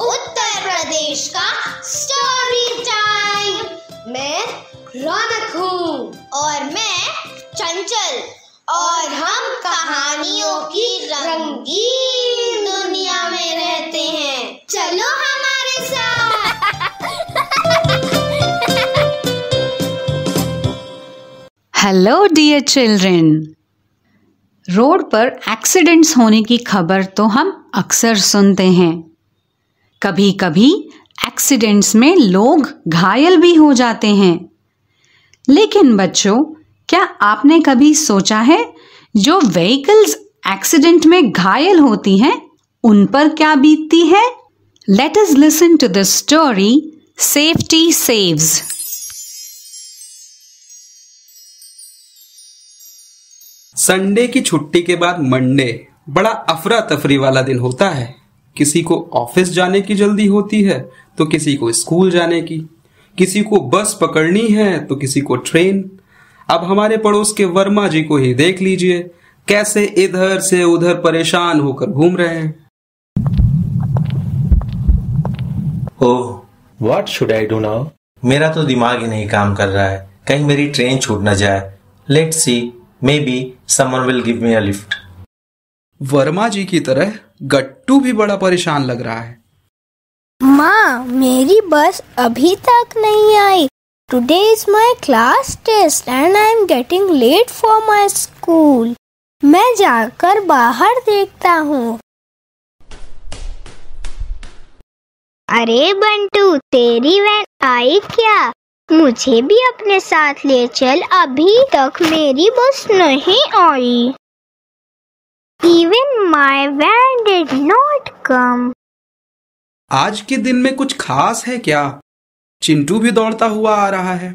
उत्तर प्रदेश का story time मैं रौनक हूँ। और मैं चंचल। और हम कहानियों की रंगीन दुनिया में रहते हैं। चलो हमारे साथ। हेलो डियर चिल्ड्रन रोड पर एक्सीडेंट्स होने की खबर तो हम अक्सर सुनते हैं। कभी कभी एक्सीडेंट्स में लोग घायल भी हो जाते हैं। लेकिन बच्चों, क्या आपने कभी सोचा है, जो व्हीकल्स एक्सीडेंट में घायल होती हैं, उन पर क्या बीतती है? Let us listen to the story safety saves Sunday की छुट्टी के बाद मंडे बड़ा अफरा तफरी वाला दिन होता है। किसी को ऑफ़िस जाने की जल्दी होती है तो किसी को स्कूल जाने की। किसी को बस पकड़नी है तो किसी को ट्रेन। अब हमारे पड़ोस के वर्मा जी को ही देख लीजिए कैसे इधर से उधर परेशान होकर घूम रहे हैं। ओह what should I do now मेरा तो दिमाग ही नहीं काम कर रहा है। कहीं मेरी ट्रेन छूट ना जाए। Let's see maybe someone will give me a lift Verma ji की तरह गट्टू भी बड़ा परेशान लग रहा है। माँ, मेरी बस अभी तक नहीं आई। Today is my class test and I am getting late for my school मैं जाकर बाहर देखता हूँ। अरे बंटू, तेरी वैन आई क्या? मुझे भी अपने साथ ले चल। अभी तक मेरी बस नहीं आई। Even my van did not come आज के दिन में कुछ खास है क्या? चिंटू भी दौड़ता हुआ आ रहा है।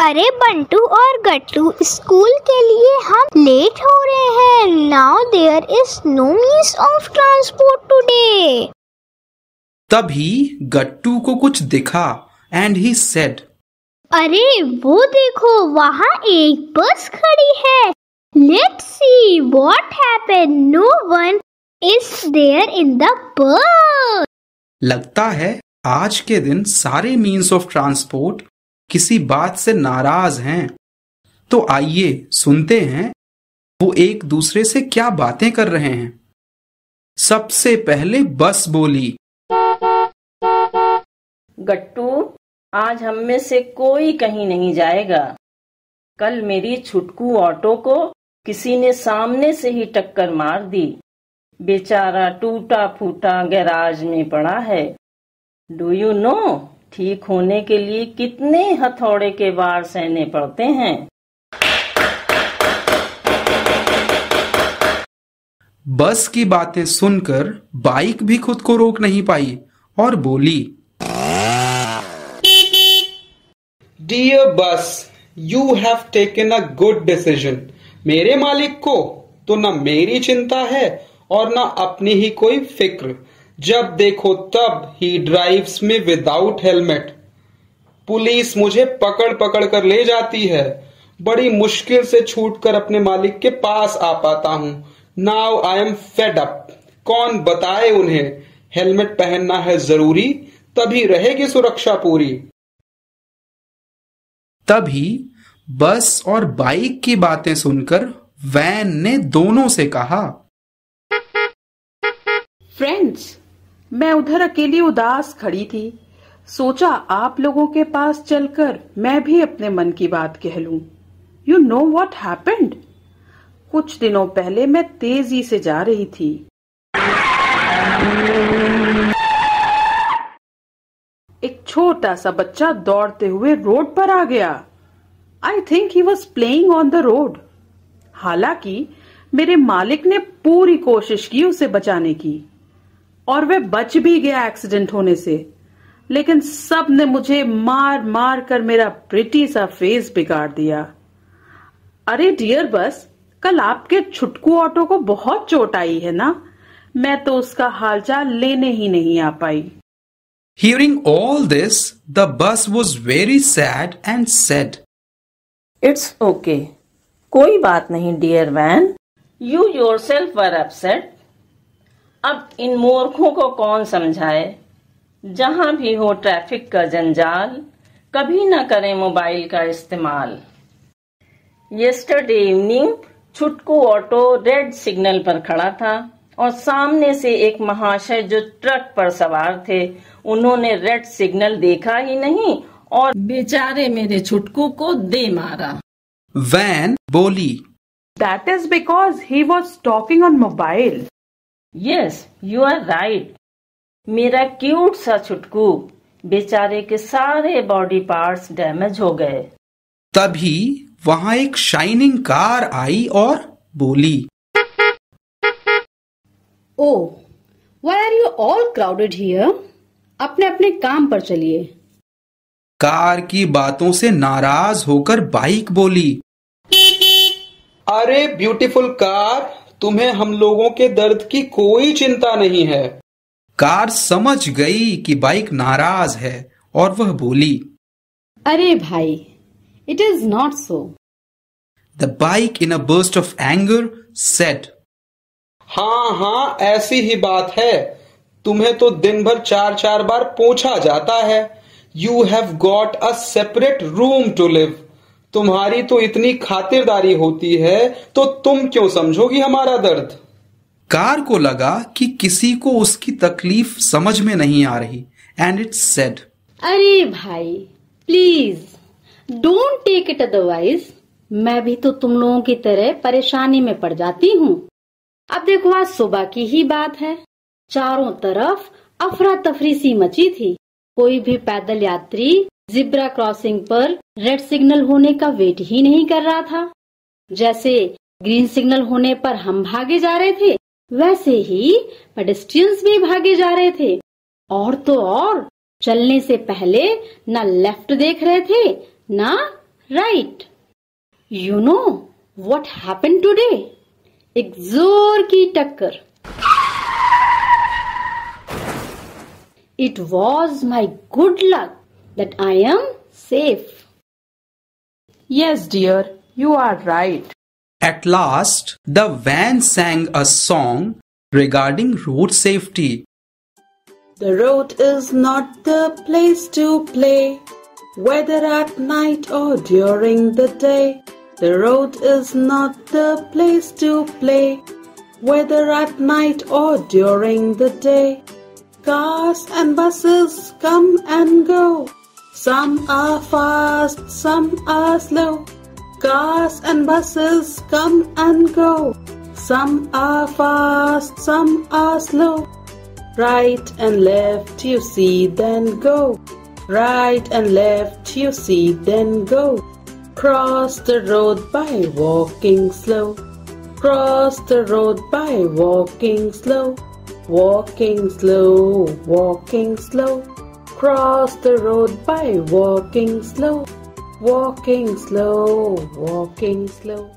अरे बंटू और गट्टू स्कूल के लिए हम लेट हो रहे हैं। Now there is no means of transport today तभी गट्टू को कुछ दिखा एंड ही सेड अरे वो देखो वहाँ एक बस खड़ी है। Let's see what happened no one is there in the bus लगता है आज के दिन सारे मीन्स ऑफ़ ट्रांसपोर्ट किसी बात से नाराज़ हैं। तो आइए सुनते हैं वो एक दूसरे से क्या बातें कर रहे हैं। सबसे पहले बस बोली। गट्टू आज हम में से कोई कहीं नहीं जाएगा। कल मेरी छुटकू ऑटो को किसी ने सामने से ही टक्कर मार दी। बेचारा टूटा फूटा गैराज में पड़ा है। डू यू नो ठीक होने के लिए कितने हथौड़े के वार सहने पड़ते हैं। बस की बातें सुनकर बाइक भी खुद को रोक नहीं पाई और बोली dear bus you have taken a good decision मेरे मालिक को तो न मेरी चिंता है और न अपनी ही कोई फ़िक्र। जब देखो तब ही ड्राइव्स में विदाउट हेलमेट पुलिस मुझे पकड़ पकड़ कर ले जाती है। बड़ी मुश्किल से छूट कर अपने मालिक के पास आ पाता हूँ। Now I am fed up कौन बताए उन्हें? हेलमेट पहनना है ज़रूरी, तभी रहेगी सुरक्षा पूरी। तभी बस और बाइक की बातें सुनकर वैन ने दोनों से कहा फ्रेंड्स मैं उधर अकेली उदास खड़ी थी। सोचा आप लोगों के पास चलकर मैं भी अपने मन की बात कह लूँ। यू नो वॉट हैपेंड कुछ दिनों पहले मैं तेज़ी से जा रही थी एक छोटा सा बच्चा दौड़ते हुए रोड पर आ गया। I think he was playing on the road हालाँकि, मेरे मालिक ने पूरी कोशिश की उसे बचाने की। और वह बच भी गया एक्सीडेंट होने से। लेकिन सबने मुझे मार मार कर मेरा प्रिटी सा फेस बिगाड़ दिया। अरे डियर बस, कल आपके छुटकू ऑटो को बहुत चोट आई है ना? मैं तो उसका हालचाल लेने ही नहीं आ पाई। Hearing all this, the bus was very sad and said, it's okay कोई बात नहीं van you yourself were upset अब इन मूर्खों को कौन समझाए? जहाँ भी हो ट्रैफ़िक का जंजाल कभी ना करें मोबाइल का इस्तेमाल. Yesterday evening Chhutku auto red signal पर खड़ा था। और सामने से एक महाशय जो ट्रक पर सवार थे। उन्होंने रेड सिग्नल देखा ही नहीं और बेचारे मेरे छुटकू को दे मारा। वैन बोली that is because he was talking on mobile yes you are right मेरा क्यूट सा छुटकू बेचारे के सारे बॉडी पार्ट्स डैमेज हो गए। तभी वहाँ एक शाइनिंग कार आई और बोली oh why are you all crowded here अपने अपने काम पर चलिए। कार की बातों से नाराज़ होकर बाइक बोली। अरे ब्यूटीफुल कार तुम्हें हम लोगों के दर्द की कोई चिंता नहीं है। कार समझ गई कि बाइक नाराज़ है और वह बोली अरे भाई it is not so the bike in a burst of anger set हाँ हाँ ऐसी ही बात है। तुम्हें तो दिन भर चार चार बार पूछा जाता है you have got a separate room to live तुम्हारी तो इतनी खातिरदारी होती है तो तुम क्यों समझोगी हमारा दर्द? कार को लगा कि किसी को उसकी तकलीफ़ समझ में नहीं आ रही एंड इट सेड अरे भाई please don't take it otherwise मैं भी तो तुम लोगों की तरह परेशानी में पड़ जाती हूँ। अब देखो आज सुबह की ही बात है। चारों तरफ़ अफरा तफरी सी मची थी। कोई भी पैदल यात्री जिब्रा क्रॉसिंग पर रेड सिग्नल होने का वेट ही नहीं कर रहा था। जैसे ग्रीन सिग्नल होने पर हम भागे जा रहे थे, वैसे ही पेडेस्ट्रियंस भी भागे जा रहे थे। और तो और, चलने से पहले ना लेफ़्ट देख रहे थे, ना right. You know what happen today एक जोर की टक्कर it was my good luck that I am safe Yes, dear, you are right. At last, the van sang a song regarding road safety. The road is not the place to play, whether at night or during the day. The road is not the place to play, whether at night or during the day. Cars and buses come and go. Some are fast, some are slow. Cars and buses come and go. Some are fast, some are slow. Right and left you see, then go. Right and left you see, then go. Cross the road by walking slow. Cross the road by walking slow. Walking slow, walking slow. Cross the road by walking slow. Walking slow, walking slow.